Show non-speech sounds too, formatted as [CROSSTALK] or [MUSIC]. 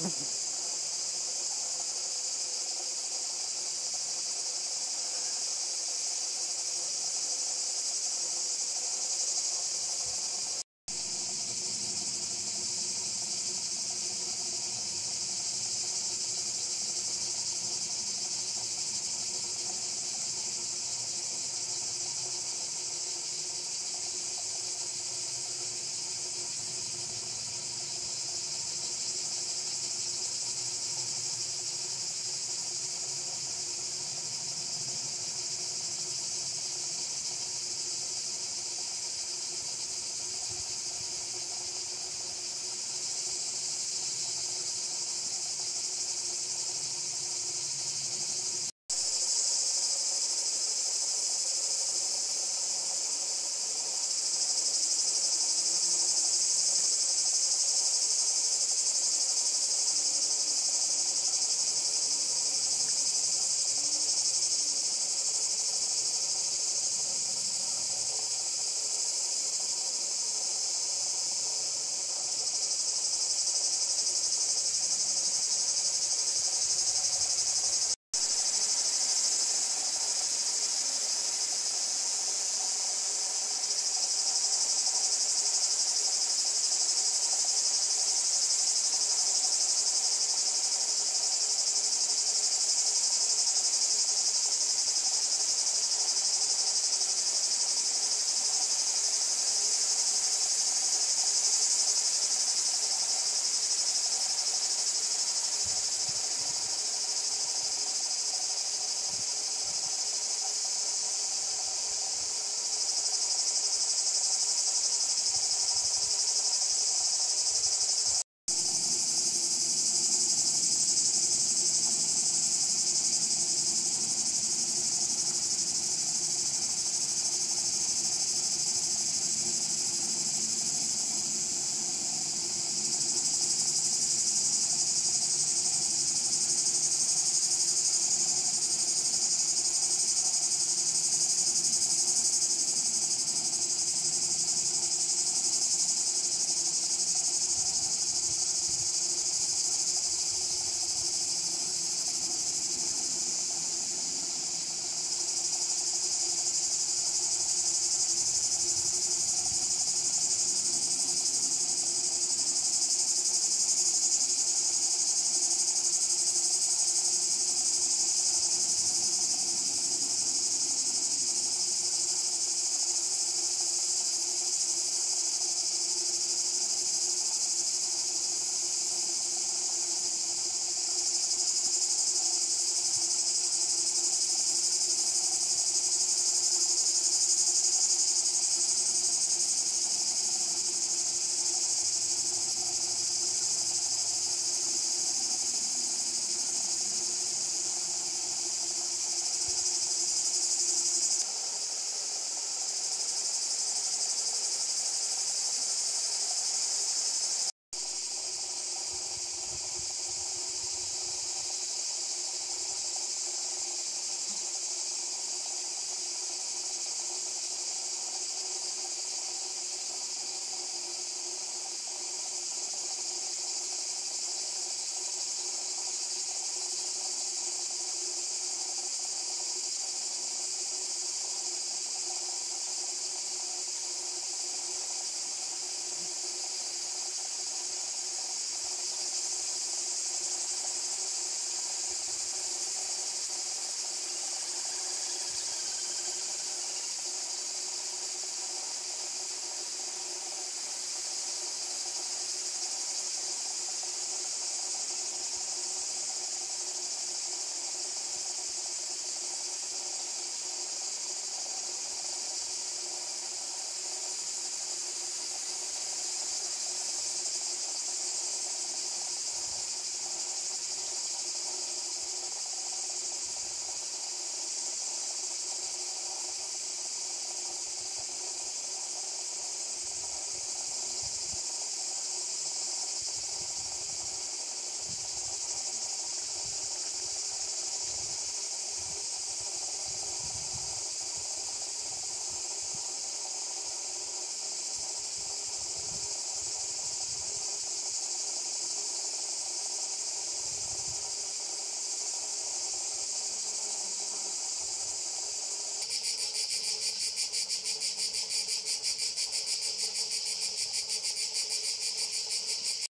Mm-hmm. [LAUGHS]